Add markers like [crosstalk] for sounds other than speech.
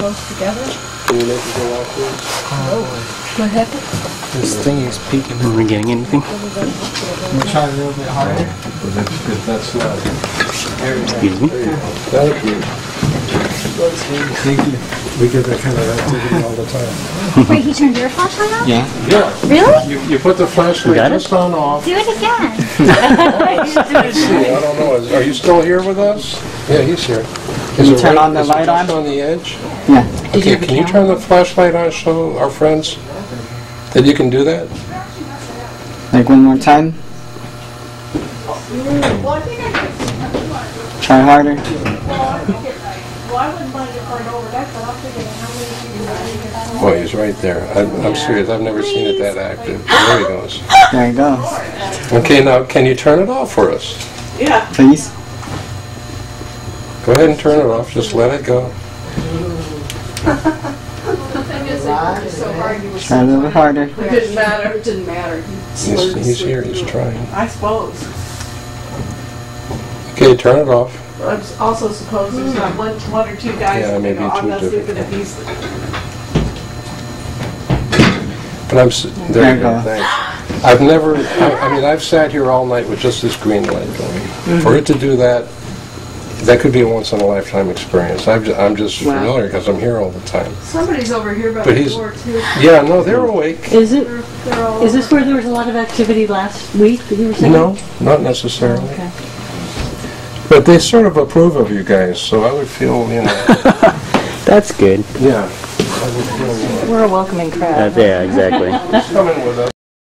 Close together? Can you make it go out there? What happened? This thing is peeking. Are we getting anything? We'll try a little bit harder. But that's, if that's not. Excuse me? Thank you. Thank you. We get that kind of activity all the time. Wait, he turned your flashlight on? Yeah. Yeah, Really? you, you put the flashlight just on off. Do it again. [laughs] [laughs] I don't know, is- are you still here with us? Yeah, he's here. Is you turn right- on the light on? on the edge? Yeah. Okay, can you turn the flashlight on, show our friends that you can do that? Like one more time. Try harder. Boy, he's right there. I'm, I'm serious, I've never seen it that active. There he goes. There you go. Okay, now, can you turn it off for us? Please. Go ahead and turn it off, just let it go. Try a little bit harder. It didn't matter, it didn't matter. He He's, he's here, he's trying. I suppose. Okay, turn it off. But I s- also suppose there's not one, one or two guys Yeah, that maybe go, I'm two not different if he's, But I'm, s- There there you you go, go. thanks. I've never, I I mean, I've sat here all night with just this green light going. For it to do that, that could be a once-in-a-lifetime experience. I'm ju- I'm just Wow. familiar because I'm here all the time. somebody's over here by But the he's- door too. Yeah, no, they're awake. Is it, They're, they're is this where there was a lot of activity last week that you were saying? No, not necessarily. Okay. But they sort of approve of you guys, so I would feel, you know, [laughs] That's good. yeah. We're a welcoming Uh, crowd. yeah, exactly.